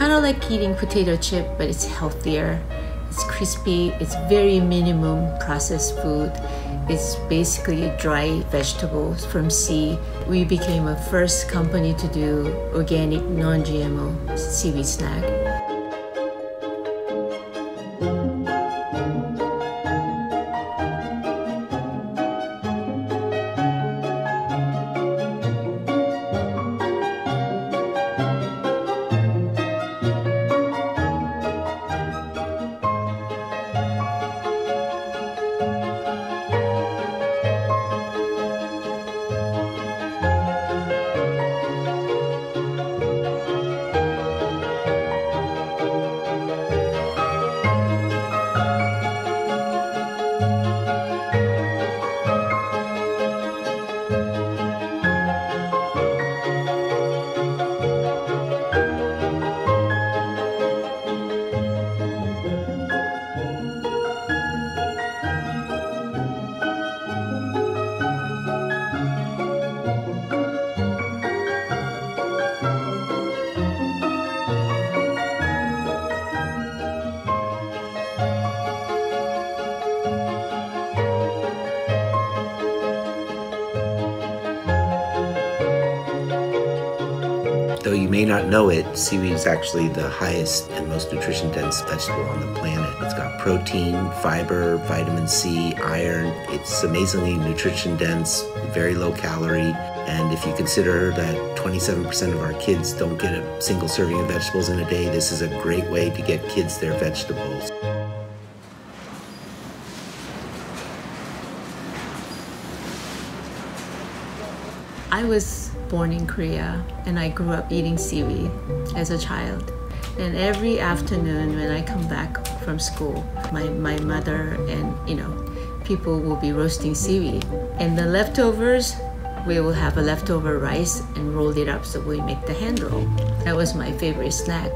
kind of like eating potato chip, but it's healthier. It's crispy. It's very minimum processed food. It's basically dry vegetables from sea. We became a first company to do organic, non-GMO seaweed snack. Though you may not know it, seaweed is actually the highest and most nutrition dense vegetable on the planet. It's got protein, fiber, vitamin C, iron. It's amazingly nutrition dense, very low calorie. And if you consider that 27% of our kids don't get a single serving of vegetables in a day, this is a great way to get kids their vegetables. I was born in Korea and I grew up eating seaweed as a child. And every afternoon when I come back from school, my, my mother and you know, people will be roasting seaweed. And the leftovers, we will have a leftover rice and roll it up so we make the hand roll. Oh. That was my favorite snack.